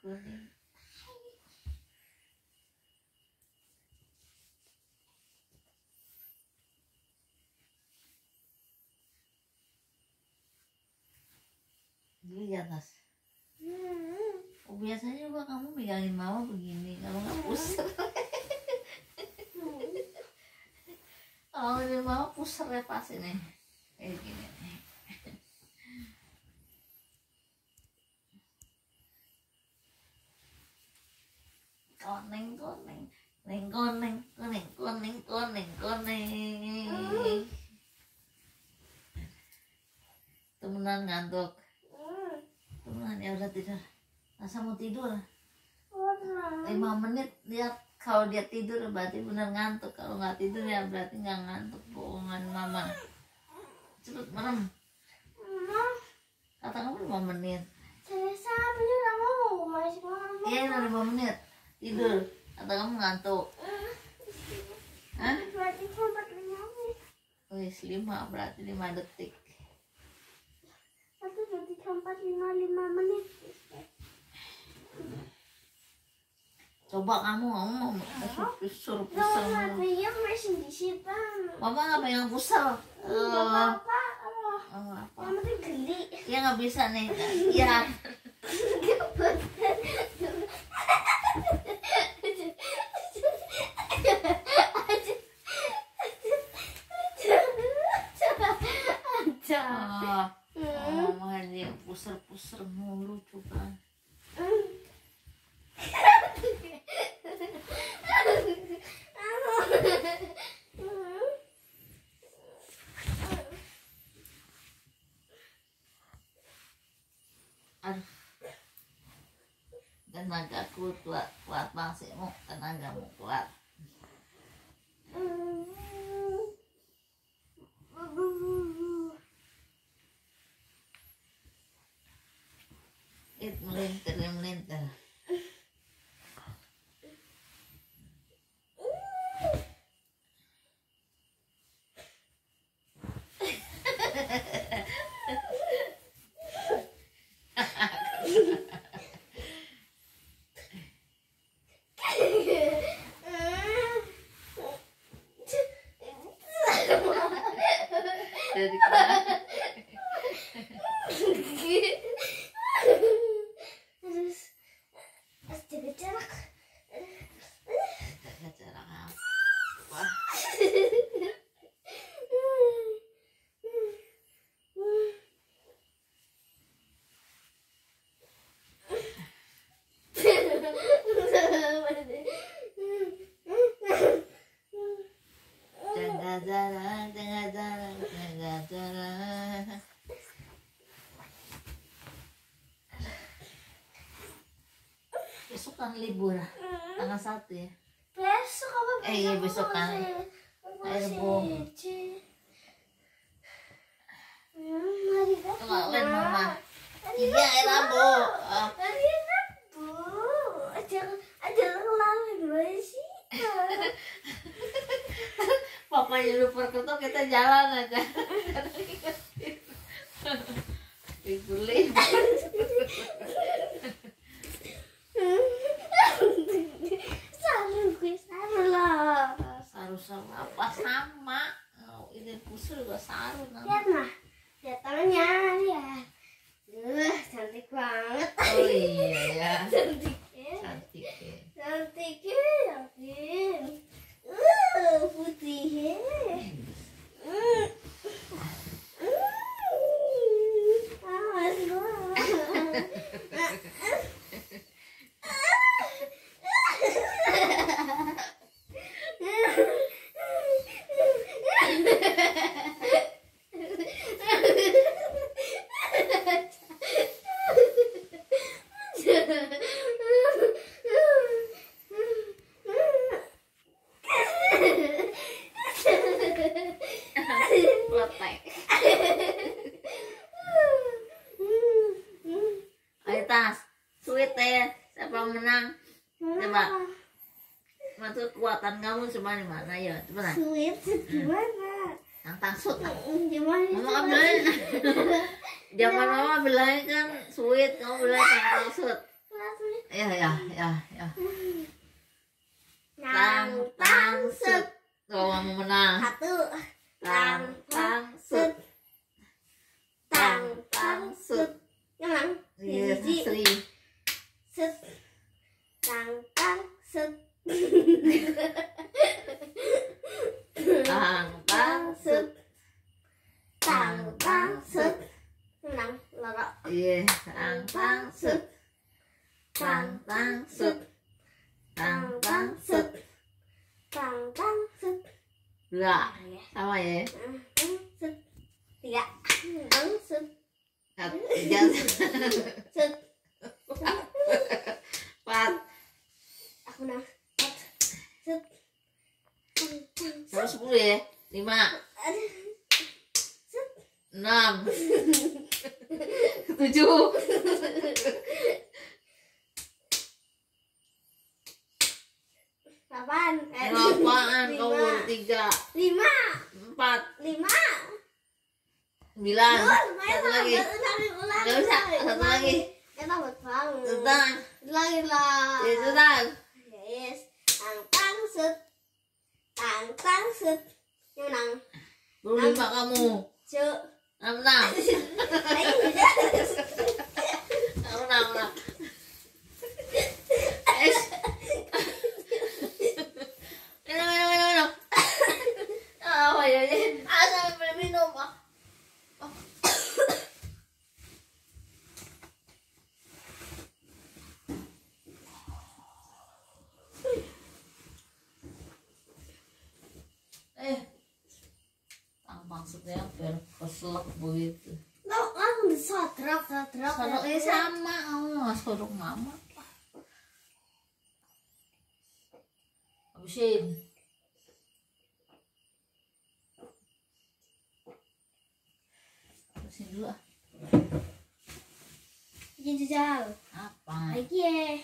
kuning di atas. Oh, biasanya juga kamu megangin mama begini kalau nggak pusar. Kalau ini mama pusar ya pas ini. Kayak gini nih koneng neng koneng koneng koneng koneng koneng temenan ngantuk? Temenan ya udah tidur. Masa mau tidur? Lima menit lihat kalau dia tidur berarti benar ngantuk. Kalau nggak tidur ya berarti nggak ngantuk bohongan mama. Cepet merem. Kata kamu lima menit. Iya udah lima menit. Tidur kata kamu ngantuk? Hah? Wis lima berarti lima detik. Coba kamu kamu mau pusar pusar mama nggak pengen pusar oh, apa ya nggak bisa nih. Ya oh, oh mama dia pusar mulu aduh. Tenagaku kuat kuat banget sih mau tenagamu kuat da da da da da kan libur. Tanggal satu ya. Besok apa Eh, iya, besok kan. Air bom. Hmm, mama iya air Ah, sih. papanya lupa ketok kita jalan aja libur Saru gue saru lah. saru sama apa sama oh, ini pusur juga saru Lihat nah, lihat tangannya lihat. Uh, cantik banget. oh iya ya Cantik ya. cantik ya Cantik ya, yakin. Uh, putih ya. Hmm. Hmm. Awas gua. Letek ayo tas sweet ya siapa menang coba Matu kekuatan kamu cuma di mana ya coba. Sweet gimana? yang tangsut. Gimana? mama coba? bilang zaman mama bilang kan sweet kamu bilang yang tangsut ya ya ya ya Tang tang set. kalau kamu menang Satu. tang set Tang tang set. Yang iya Hiji. Sri set. Tang tang set. tang tang set Tang tang set. Menang loro. iya tang tang set tang tang set tang tang set Tang tang set. dua Ya. sama ya Tang tang set. Tiga. Tang set. tiga Set. empat Aku menang. Set. Set. Tang tang set. sampai sepuluh ya lima Aduh. Set. Enam tujuh Delapan. Eh, delapan kau baru tiga Lima. empat Lima. sembilan satu lagi Nggak ulangi, satu lagi. Kita buat tentang Ulangi lah. ya tentang Yes. Tang tang set. Tang tang set. Yang menang. belum lima kamu Cuk. Enam enam Ayo, udah. enam enam enam es minum minum minum minum apa ya ini ah sampai minum ah eh ang maksudnya biar keselak begitu Lo langsung disodrok, sodrok. Sodok eh sama, oh sodok mama. Habisin. Habisin dulu ah. Jauh. Apa? Lagi ya.